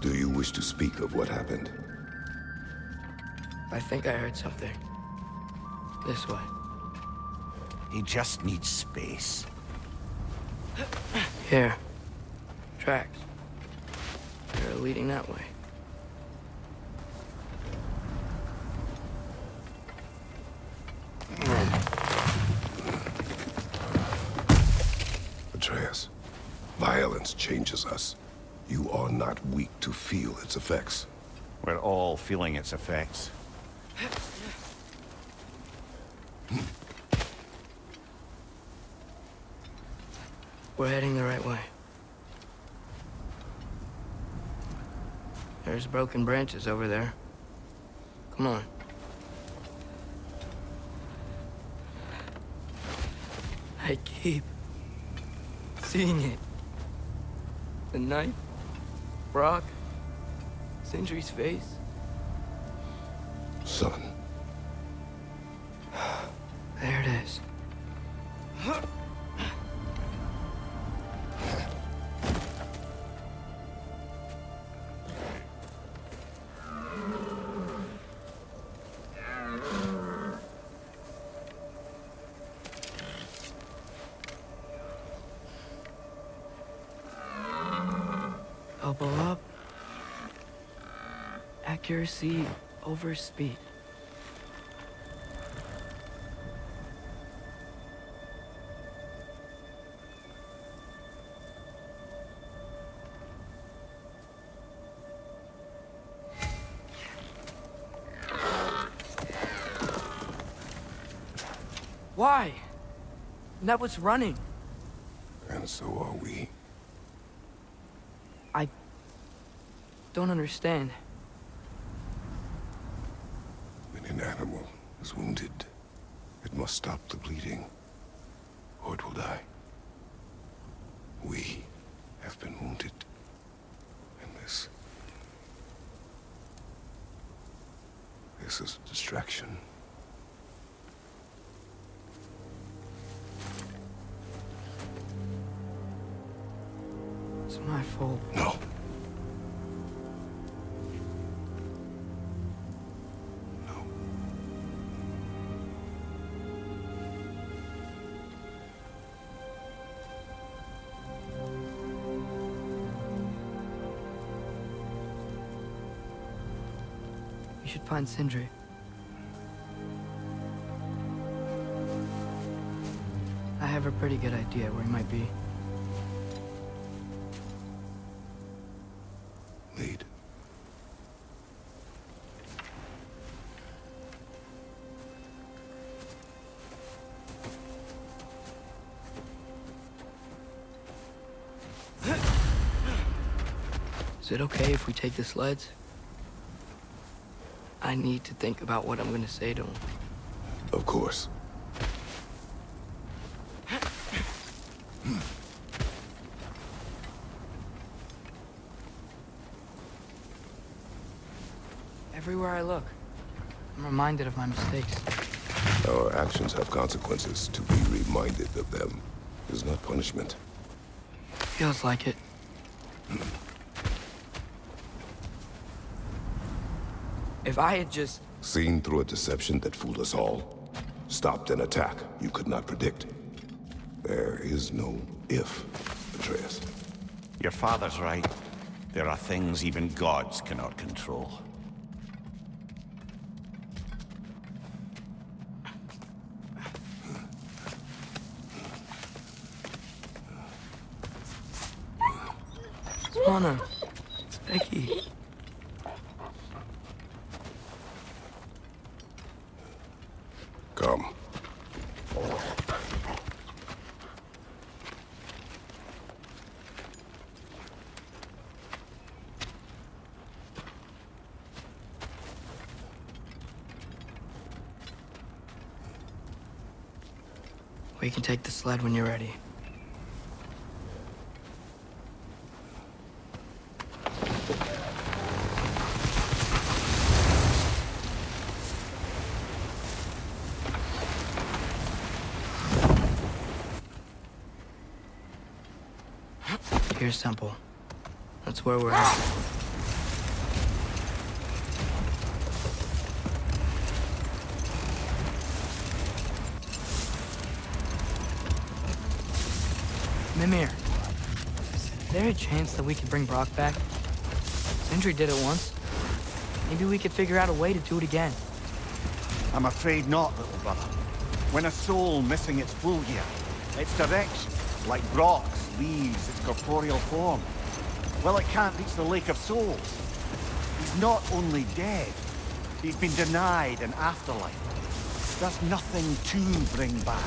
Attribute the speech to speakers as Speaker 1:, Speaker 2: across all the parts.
Speaker 1: Do you wish to speak of what happened?
Speaker 2: I think I heard something. This way.
Speaker 3: He just needs space.
Speaker 2: Here. Tracks. They're leading that way.
Speaker 1: Atreus, violence changes us. You are not weak to feel its effects.
Speaker 3: We're all feeling its effects.
Speaker 2: We're heading the right way. There's broken branches over there. Come on. I keep seeing it. The knife, Brok, Sindri's face.
Speaker 1: Son,
Speaker 2: There it is. Elbow up. Accuracy over speed. Why? That was running.
Speaker 1: and so are we.
Speaker 2: I don't understand.
Speaker 1: When an animal is wounded, it must stop the bleeding, or it will die. We have been wounded. And this... This is a distraction.
Speaker 2: It's my fault.
Speaker 1: No. No.
Speaker 2: We should find Sindri. I have a pretty good idea where he might be.
Speaker 1: Lead.
Speaker 2: Is it okay if we take the sleds? I need to think about what I'm gonna say to him.
Speaker 1: Of course.
Speaker 2: Everywhere I look, I'm reminded of my mistakes.
Speaker 1: Our actions have consequences. To be reminded of them is not punishment.
Speaker 2: Feels like it. If I had just...
Speaker 1: Seen through a deception that fooled us all. Stopped an attack you could not predict. There is no if, Atreus.
Speaker 3: Your father's right. There are things even gods cannot control.
Speaker 2: It's Becky.
Speaker 1: Come.
Speaker 2: We can take the sled when you're ready. Temple. That's where we're at. Mimir, is there a chance that we could bring Brok back? Sindri did it once. Maybe we could figure out a way to do it again.
Speaker 3: I'm afraid not, little brother. When a soul missing its full gear, its direction, like Brok's, leaves its corporeal form, well, it can't reach the Lake of Souls. He's not only dead, he's been denied an afterlife. There's nothing to bring back.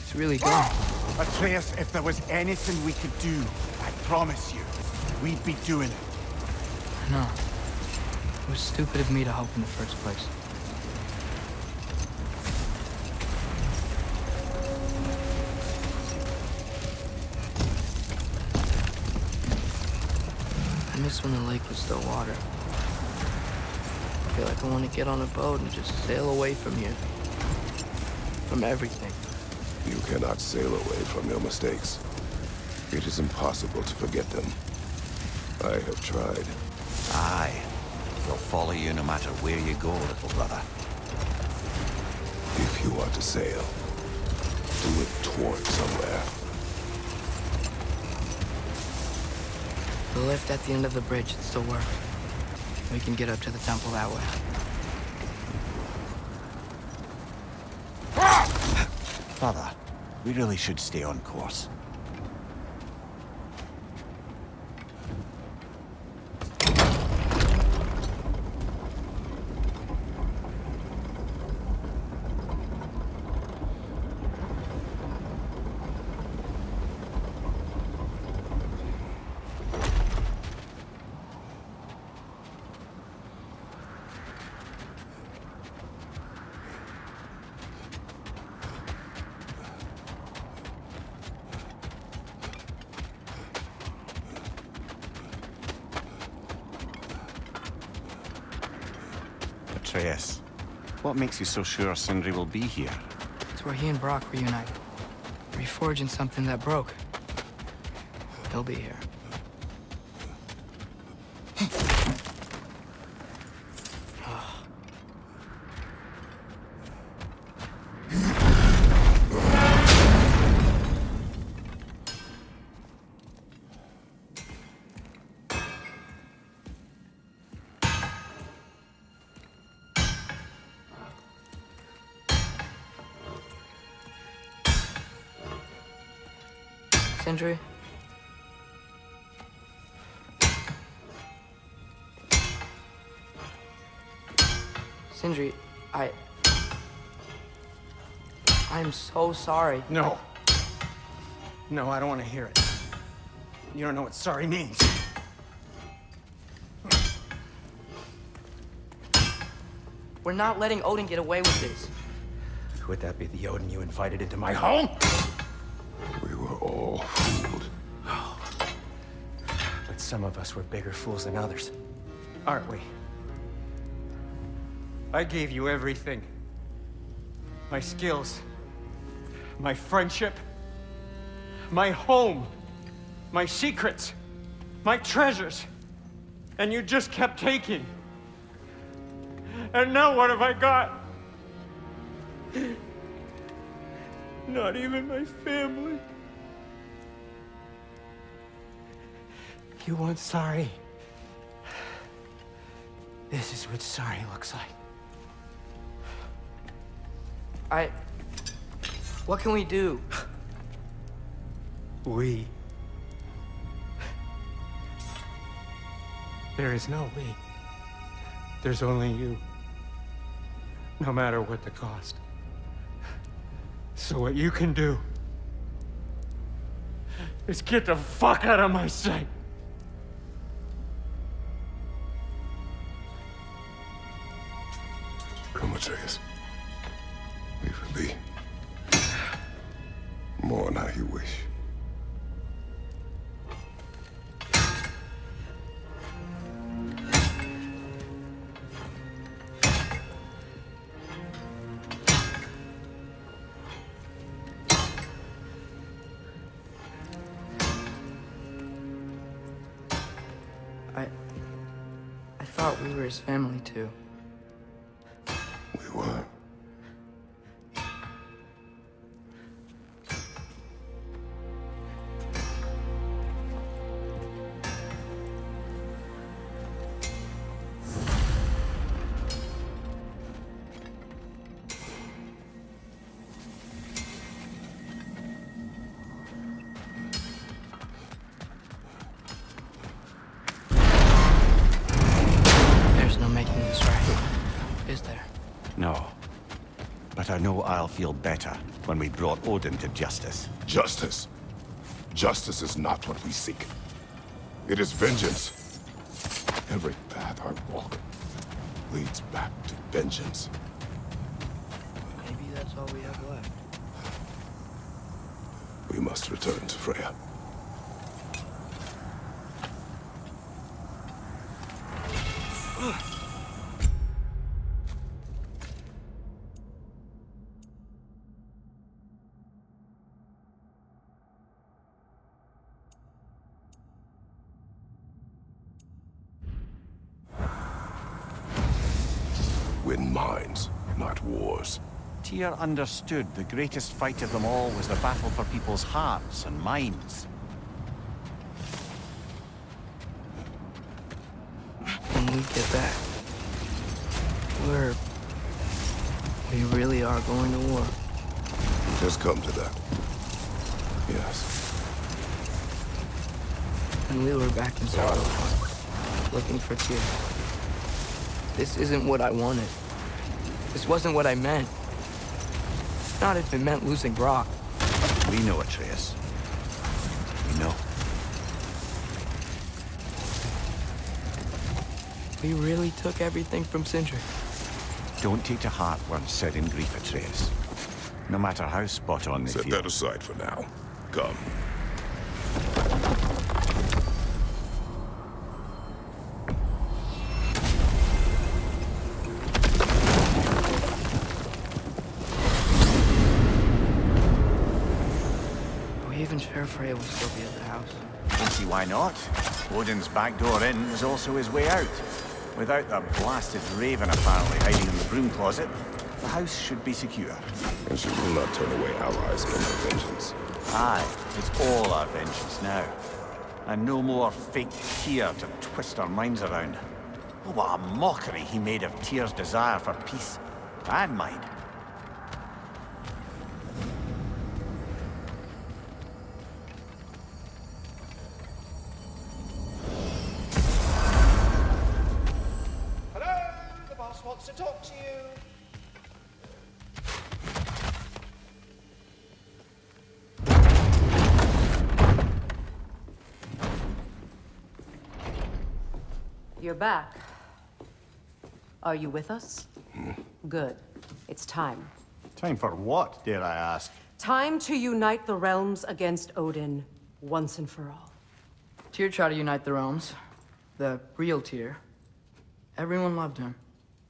Speaker 2: It's really gone.
Speaker 3: Atreus, if there was anything we could do, I promise you, we'd be doing it.
Speaker 2: I know. It was stupid of me to help in the first place. I miss when the lake was still water. I feel like I want to get on a boat and just sail away from here. From everything.
Speaker 1: You cannot sail away from your mistakes. It is impossible to forget them. I have tried.
Speaker 3: Aye. We'll follow you no matter where you go, little brother.
Speaker 1: If you are to sail, do it toward somewhere.
Speaker 2: The lift at the end of the bridge, it still works. We can get up to the temple that way.
Speaker 3: Father, we really should stay on course. Atreus, what makes you so sure Sindri will be here?
Speaker 2: It's where he and Brok reunite. Reforging something that broke. He'll be here. Sindri? Sindri, I... I'm so sorry.
Speaker 4: No. No, I don't want to hear it. You don't know what sorry means.
Speaker 2: We're not letting Odin get away with this.
Speaker 4: Would that be the Odin you invited into my home? Some of us were bigger fools than others. Aren't we? I gave you everything. My skills. My friendship. My home. My secrets. My treasures. And you just kept taking. And now what have I got? Not even my family. You want sorry? This is what sorry looks like.
Speaker 2: I... What can we do?
Speaker 4: We. There is no we. There's only you. No matter what the cost. So what you can do is get the fuck out of my sight.
Speaker 1: Come, Atreus. Leave it be. Mourn how you wish.
Speaker 2: I thought we were his family too.
Speaker 3: But I know I'll feel better when we brought Odin to justice.
Speaker 1: Justice. Justice is not what we seek. It is vengeance. Every path I walk leads back to vengeance.
Speaker 2: Maybe that's all we have left.
Speaker 1: We must return to Freya. Minds, not wars.
Speaker 3: Tyr understood the greatest fight of them all was the battle for people's hearts and minds.
Speaker 2: When we get back, we're... We really are going to war.
Speaker 1: Just come to that. Yes.
Speaker 2: And we were back in Svartalfheim, looking for Tyr. This isn't what I wanted. This wasn't what I meant. Not if it meant losing Brok.
Speaker 3: We know Atreus. We know.
Speaker 2: We really took everything from Sindri.
Speaker 3: Don't take to heart words said in grief, Atreus. No matter how spot on they
Speaker 1: Set
Speaker 3: feel.
Speaker 1: that aside for now. Come.
Speaker 2: Freya will still be at the house?
Speaker 3: Don't see why not. Odin's back door in is also his way out. Without the blasted raven apparently hiding in the broom closet, the house should be secure.
Speaker 1: And she will not turn away allies in her vengeance.
Speaker 3: Aye, it's all our vengeance now. And no more fake Tyr to twist our minds around. Oh, what a mockery he made of Tyr's desire for peace. And mine.
Speaker 5: You're back. Are you with us? Good. It's time.
Speaker 3: Time for what, dare I ask?
Speaker 5: Time to unite the realms against Odin once and for all.
Speaker 2: Tyr tried to unite the realms. The real Tyr. Everyone loved him.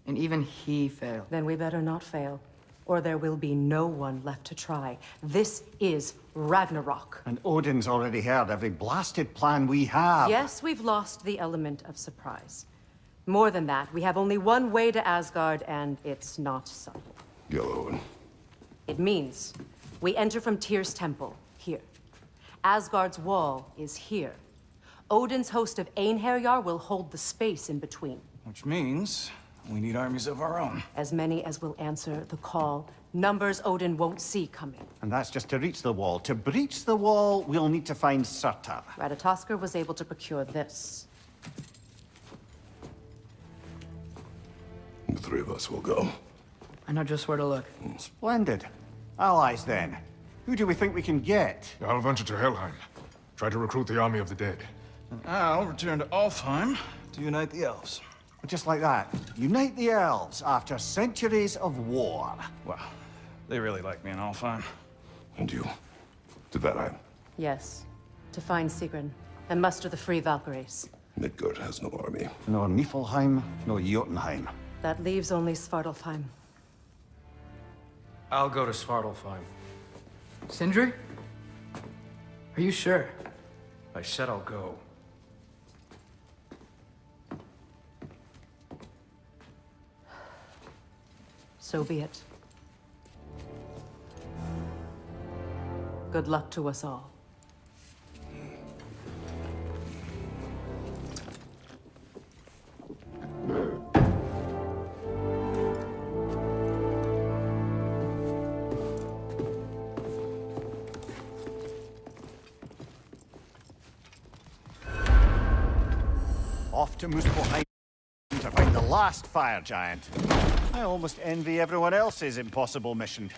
Speaker 2: And even he failed.
Speaker 5: Then we better not fail, or there will be no one left to try. This is Ragnarok.
Speaker 3: And Odin's already heard every blasted plan we have.
Speaker 5: Yes, we've lost the element of surprise. More than that, we have only one way to Asgard, and it's not subtle.
Speaker 1: Yellow.
Speaker 5: It means we enter from Tyr's temple, here. Asgard's wall is here. Odin's host of Einherjar will hold the space in between.
Speaker 6: Which means we need armies of our own.
Speaker 5: As many as will answer the call. Numbers Odin won't see coming.
Speaker 3: And that's just to reach the wall. To breach the wall, we'll need to find Surtr.
Speaker 5: Ratatoskr was able to procure this.
Speaker 1: The three of us will go.
Speaker 2: I know just where to look. Mm.
Speaker 3: Splendid. Allies, then. Who do we think we can get?
Speaker 7: I'll venture to Helheim. Try to recruit the army of the dead.
Speaker 6: Ah, and I'll return to Alfheim to unite the elves.
Speaker 3: Just like that. Unite the elves after centuries of war.
Speaker 6: Well, they really like me in Alfheim.
Speaker 1: And you? To Vanaheim.
Speaker 5: Yes, to find Sigrun and muster the free Valkyries.
Speaker 1: Midgard has no army.
Speaker 3: Nor Niflheim, nor Jotunheim.
Speaker 5: That leaves only Svartalfheim.
Speaker 4: I'll go to Svartalfheim.
Speaker 2: Sindri? Are you sure?
Speaker 4: I said I'll go.
Speaker 5: So be it. Good luck to us all.
Speaker 3: Off to Muspelheim to find the last fire giant. I almost envy everyone else's impossible mission.